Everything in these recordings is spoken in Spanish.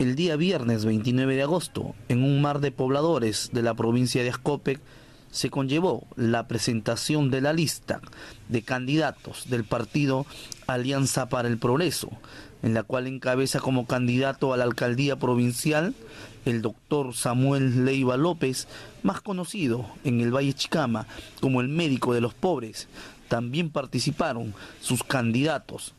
El día viernes 29 de agosto, en un mar de pobladores de la provincia de Ascopec, se conllevó la presentación de la lista de candidatos del partido Alianza para el Progreso, en la cual encabeza como candidato a la alcaldía provincial el doctor Samuel Leiva López, más conocido en el Valle Chicama como el médico de los pobres. También participaron sus candidatos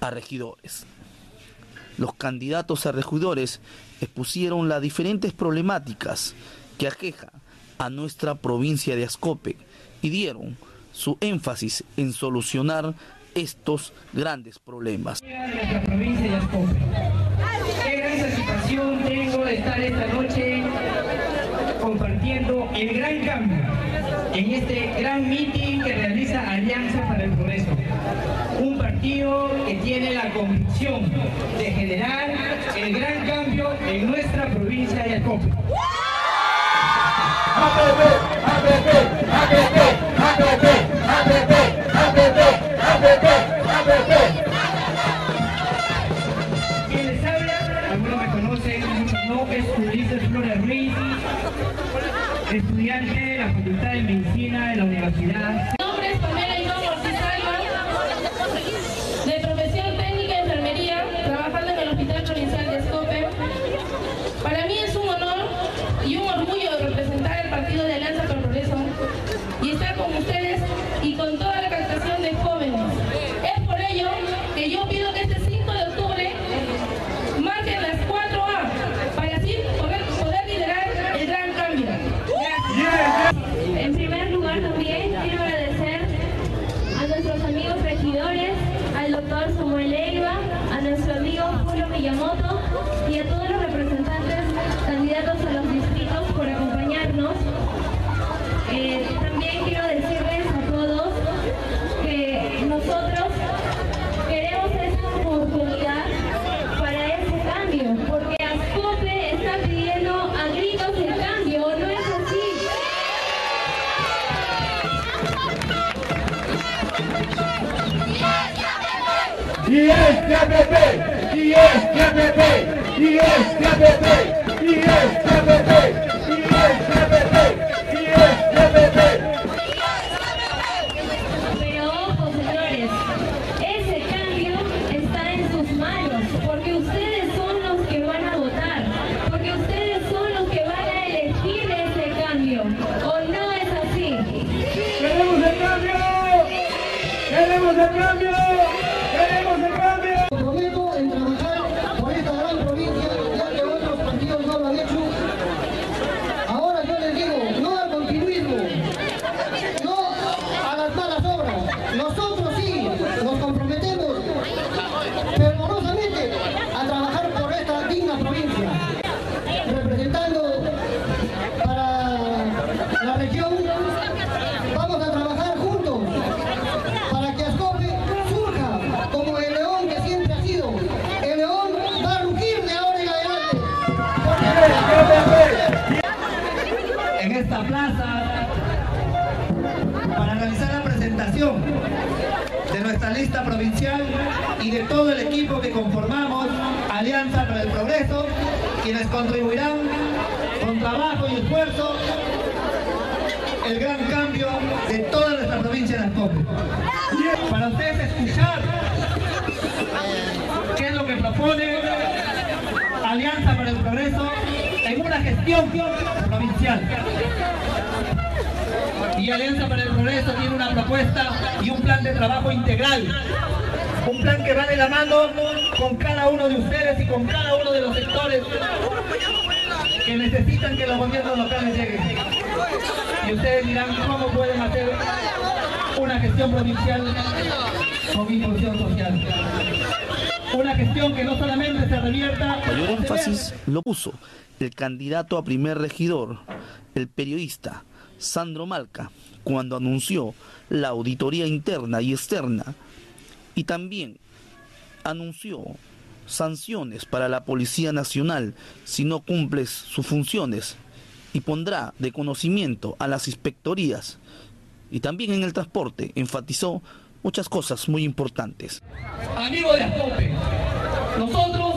a regidores. Los candidatos a regidores expusieron las diferentes problemáticas que aqueja a nuestra provincia de Ascope y dieron su énfasis en solucionar estos grandes problemas. En este gran meeting que realiza Alianza para el Progreso. Un partido que tiene la convicción de generar el gran cambio en nuestra provincia de Ascope. Quien les habla, algunos me conocen, no, es Ulises Flores Ruiz, estudiante de la Facultad de Medicina de la Universidad Y este APP, y este APP, y este APP, y este APP, y este APP, y este APP. Pero ojo, señores, ese cambio está en sus manos, porque ustedes son los que van a votar, porque ustedes son los que van a elegir ese cambio, ¿o no es así? ¡Queremos el cambio! ¡Queremos el cambio! De nuestra lista provincial y de todo el equipo que conformamos Alianza para el Progreso, quienes contribuirán con trabajo y esfuerzo el gran cambio de toda nuestra provincia de Ascope. Para ustedes escuchar qué es lo que propone Alianza para el Progreso en una gestión provincial. Y Alianza para el Progreso tiene una propuesta y un plan de trabajo integral. Un plan que va de la mano con cada uno de ustedes y con cada uno de los sectores que necesitan que los gobiernos locales lleguen. Y ustedes dirán cómo pueden hacer una gestión provincial con inclusión social. Una gestión que no solamente se revierta... Mayor énfasis lo puso el candidato a primer regidor, el periodista Sandro Malca, cuando anunció la auditoría interna y externa y también anunció sanciones para la Policía Nacional si no cumple sus funciones y pondrá de conocimiento a las inspectorías y también en el transporte enfatizó muchas cosas muy importantes. Amigo de Ascope, nosotros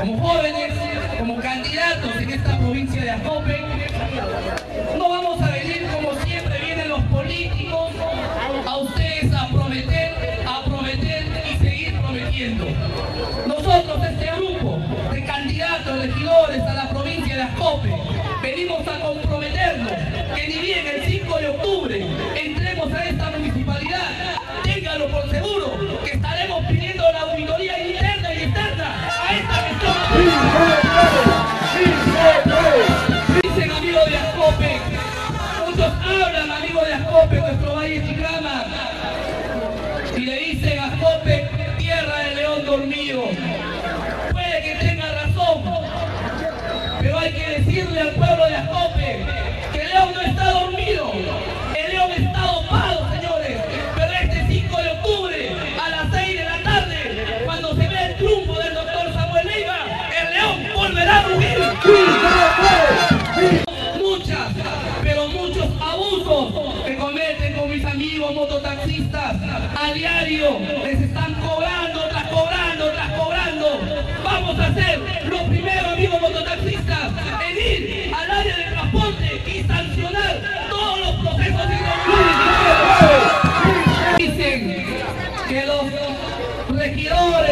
como jóvenes, como candidatos en esta provincia de Ascope, la provincia de Ascope, venimos a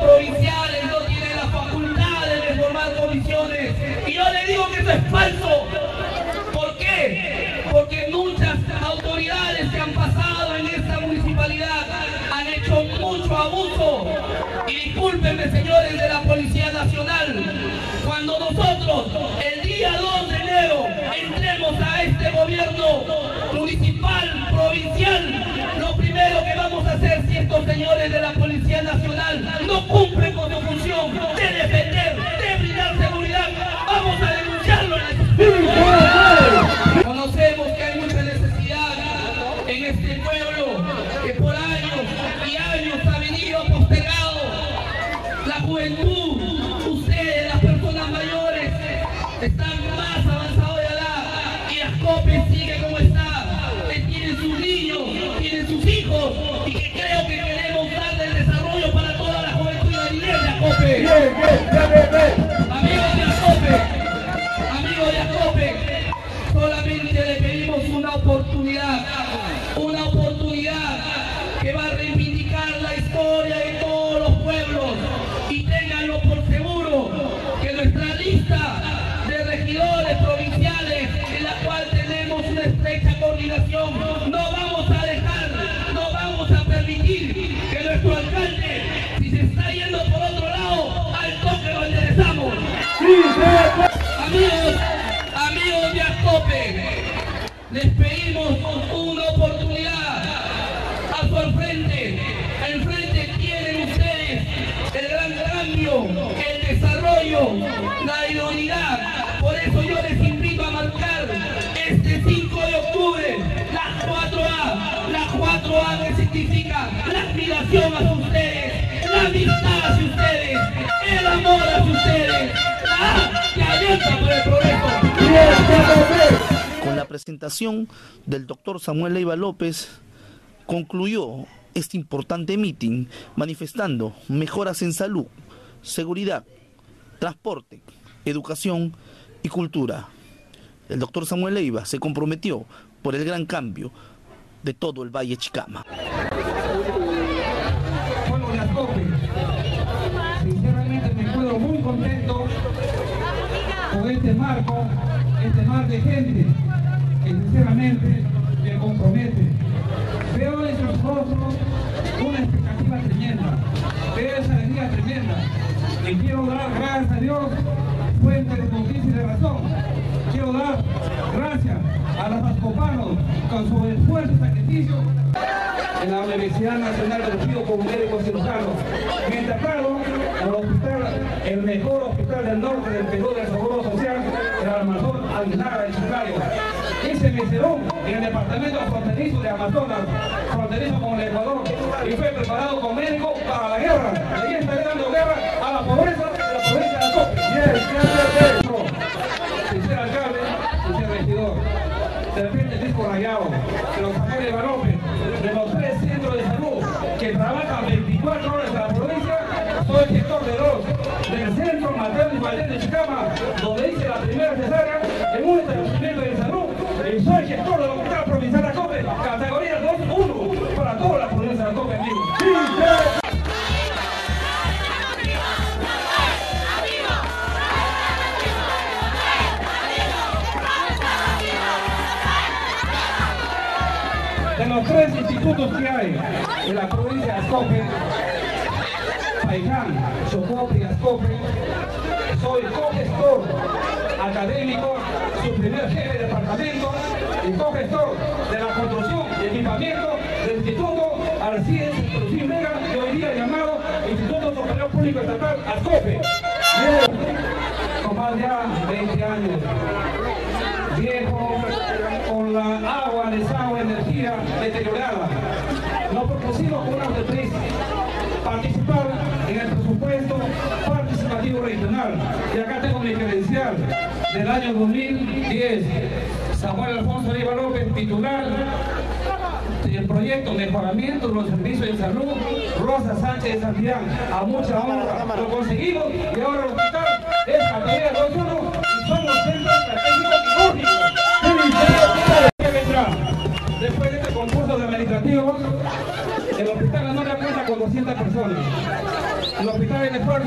provinciales no tienen la facultad de formar comisiones. Y yo le digo que eso es falso. ¿Por qué? Porque muchas autoridades que han pasado en esta municipalidad han hecho mucho abuso. Y discúlpenme, señores de la Policía Nacional, cuando nosotros el día 2 de enero entremos a este gobierno municipal, provincial, lo primero que vamos a hacer si estos señores de la Policía Cumplen con su función de defender, de brindar seguridad, vamos a denunciarlo Conocemos que hay mucha necesidad en este pueblo que por años y años ha venido postergado. La juventud, ustedes, las personas mayores, están más avanzados de edad y Ascope sigue como está. Que tienen sus niños, tienen sus hijos Amigos de Ascope, Ascope, les pedimos una oportunidad a su frente. Al frente tienen ustedes el gran cambio, el desarrollo, la idoneidad. Por eso yo les invito a marcar este 5 de octubre las 4A. La 4A que significa la admiración hacia ustedes, la amistad hacia ustedes, el amor hacia ustedes, la A que alienta por el progreso. Con la presentación del doctor Samuel Leiva López, concluyó este importante meeting manifestando mejoras en salud, seguridad, transporte, educación y cultura. El doctor Samuel Leiva se comprometió por el gran cambio de todo el Valle Chicama. Sinceramente me muy contento con este marco, este mar de gente sinceramente me compromete. Veo en sus rostros una expectativa tremenda, veo esa alegría tremenda. Y quiero dar gracias a Dios, fuente de justicia y de razón. Quiero dar gracias a los ascopanos con su esfuerzo y sacrificio en la Universidad Nacional de Trujillo como médico cirujano. Me destacaron al hospital, el mejor hospital del norte del Perú del Seguro Social, el Amazon Aguilar de Chiclayo. En el departamento fronterizo de Amazonas, fronterizo con el Ecuador, y fue preparado como médico para la guerra. Que hay en la provincia de Ascope, Paiján, Chocope y Ascope, soy cogestor académico, su primer jefe de departamento y cogestor de la construcción y equipamiento del Instituto Producción Vega, que hoy día llamado Instituto Superior Público Estatal Ascope. Yo, con más ya 20 años, viejo, con la agua, desagüe, energía deteriorada, no propusimos con una autotriz participar en el presupuesto participativo regional. Y acá tengo mi credencial del año 2010. Samuel Alfonso Oliva López, titular del proyecto Mejoramiento de los Servicios de Salud, Rosa Sánchez de Santillán. A mucha honra lo conseguimos y ahora el hospital es categoría 2-1 y somos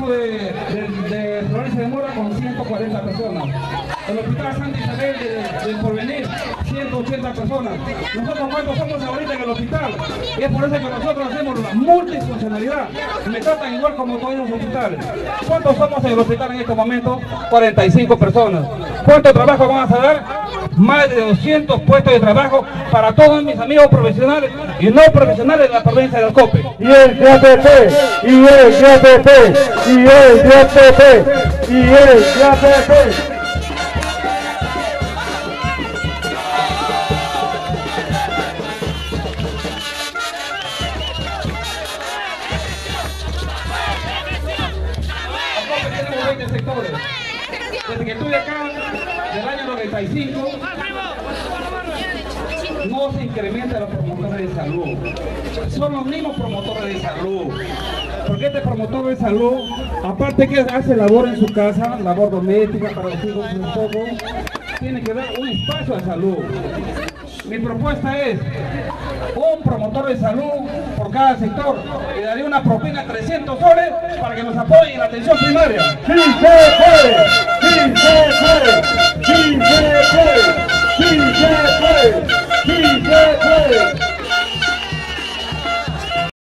de, de, de Florencia de Mora con 140 personas. El hospital Santa Isabel de, de Porvenir, 180 personas. Nosotros cuántos somos ahorita en el hospital. Y es por eso que nosotros hacemos la multifuncionalidad. Me tratan igual como todos los hospitales. ¿Cuántos somos en el hospital en este momento? 45 personas. ¿Cuánto trabajo vamos a dar? Más de 200 puestos de trabajo para todos mis amigos profesionales y no profesionales de la provincia de Alcope. Y. no se incrementa los promotores de salud. Son los mismos promotores de salud. Porque este promotor de salud, aparte que hace labor en su casa, labor doméstica para los hijos un poco, tiene que dar un espacio a salud. Mi propuesta es un promotor de salud por cada sector. y daré una propina 300 soles para que nos apoyen en la atención primaria. ¡Sí se puede! ¡Sí se puede! DJ Play! DJ Play! Play!